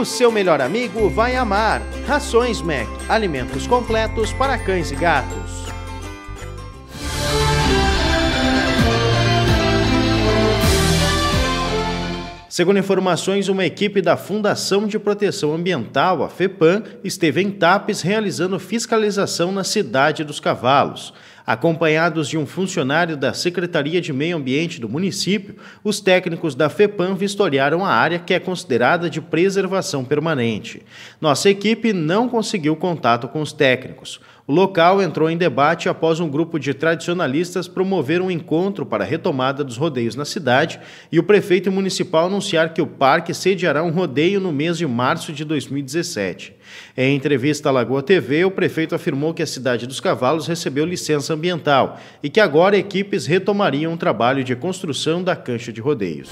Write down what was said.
O seu melhor amigo vai amar. Rações Mac, alimentos completos para cães e gatos. Segundo informações, uma equipe da Fundação de Proteção Ambiental, a FEPAM, esteve em Tapes realizando fiscalização na Cidade dos Cavalos. Acompanhados de um funcionário da Secretaria de Meio Ambiente do município, os técnicos da FEPAM vistoriaram a área que é considerada de preservação permanente. Nossa equipe não conseguiu contato com os técnicos. O local entrou em debate após um grupo de tradicionalistas promover um encontro para a retomada dos rodeios na cidade e o prefeito municipal anunciar que o parque sediará um rodeio no mês de março de 2017. Em entrevista à Lagoa TV, o prefeito afirmou que a cidade dos cavalos recebeu licença ambiental e que agora equipes retomariam o trabalho de construção da cancha de rodeios.